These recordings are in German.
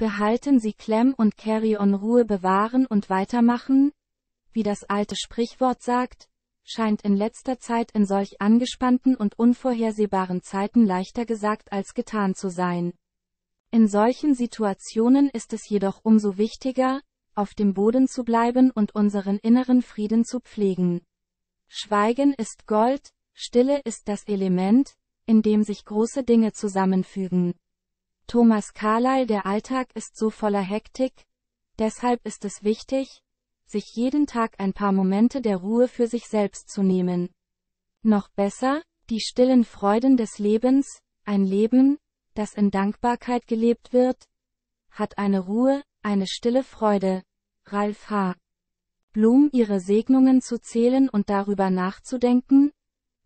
Behalten Sie Clem und Carry-on Ruhe bewahren und weitermachen? Wie das alte Sprichwort sagt, scheint in letzter Zeit in solch angespannten und unvorhersehbaren Zeiten leichter gesagt als getan zu sein. In solchen Situationen ist es jedoch umso wichtiger, auf dem Boden zu bleiben und unseren inneren Frieden zu pflegen. Schweigen ist Gold, Stille ist das Element, in dem sich große Dinge zusammenfügen. Thomas Carlyle Der Alltag ist so voller Hektik, deshalb ist es wichtig, sich jeden Tag ein paar Momente der Ruhe für sich selbst zu nehmen. Noch besser, die stillen Freuden des Lebens, ein Leben, das in Dankbarkeit gelebt wird, hat eine Ruhe, eine stille Freude. Ralf H. Blum ihre Segnungen zu zählen und darüber nachzudenken,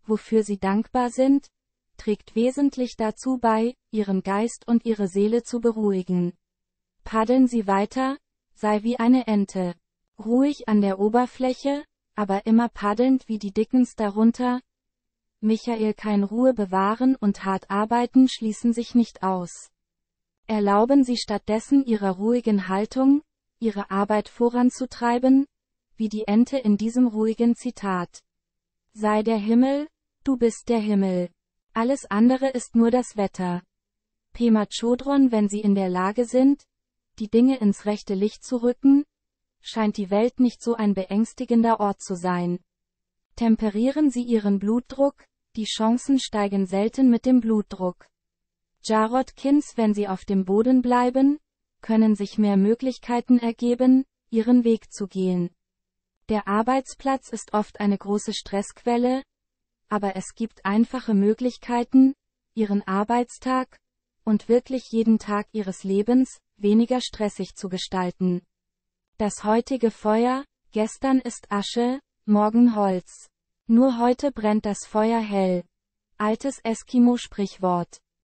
wofür sie dankbar sind, trägt wesentlich dazu bei, ihren Geist und ihre Seele zu beruhigen. Paddeln Sie weiter, sei wie eine Ente. Ruhig an der Oberfläche, aber immer paddelnd wie die Dickens darunter. Michael kein Ruhe bewahren und hart arbeiten schließen sich nicht aus. Erlauben Sie stattdessen Ihrer ruhigen Haltung, Ihre Arbeit voranzutreiben, wie die Ente in diesem ruhigen Zitat. Sei der Himmel, du bist der Himmel. Alles andere ist nur das Wetter. Pema Chodron Wenn Sie in der Lage sind, die Dinge ins rechte Licht zu rücken, scheint die Welt nicht so ein beängstigender Ort zu sein. Temperieren Sie Ihren Blutdruck, die Chancen steigen selten mit dem Blutdruck. Jarod Kins Wenn Sie auf dem Boden bleiben, können sich mehr Möglichkeiten ergeben, Ihren Weg zu gehen. Der Arbeitsplatz ist oft eine große Stressquelle, aber es gibt einfache Möglichkeiten, Ihren Arbeitstag, und wirklich jeden Tag Ihres Lebens, weniger stressig zu gestalten. Das heutige Feuer, gestern ist Asche, morgen Holz. Nur heute brennt das Feuer hell. Altes Eskimo-Sprichwort.